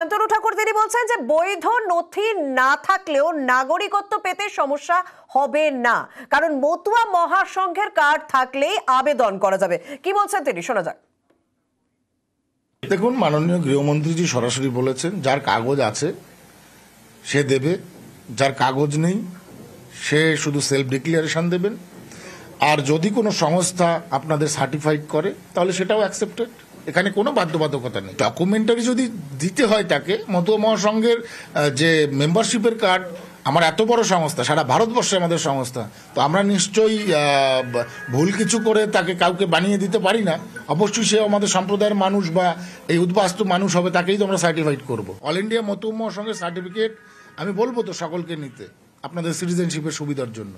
শান্তনু ঠাকুর, তিনি বলছেন যে বৈধ নথি না থাকলেও নাগরিকত্ব পেতে সমস্যা হবে না। কারণ মতুয়া মহাসংঘের কার্ড থাকলেই আবেদন করা যাবে। কি বলছেন তিনি? শোনা যাক। দেখুন, মাননীয় গৃহমন্ত্রীজি সরাসরি বলেছেন, যার কাগজ আছে, সে দেবে। যার কাগজ নেই, সে শুধু সেলফ ডিক্লারেশন দেবেন। আর যদি কোনো সংস্থা আপনাদের সার্টিফাইড করে, তাহলে সেটাও অ্যাকসেপ্টেড এখানে কোনো বাধ্যবাধকতা নেই। ডকুমেন্টারি যদি দিতে হয় তাকে মতুয়া মহাসংঘের যে মেম্বারশিপের কার্ড আমার এত বড় সংস্থা, সারা ভারতবর্ষে আমাদের সংস্থা, তো আমরা নিশ্চয়ই ভুল কিছু করে তাকে কাউকে বানিয়ে দিতে পারি না। অবশ্যই সে আমাদের সম্প্রদায়ের মানুষ বা এই উদ্বাস্তু মানুষ হবে, তাকেই তো আমরা সার্টিফাইড করব। অল ইন্ডিয়া মতুয়া মহাসংঘের সার্টিফিকেট আমি বলব তো সকলকে নিতে, আপনাদের সিটিজেনশিপের সুবিধার জন্য।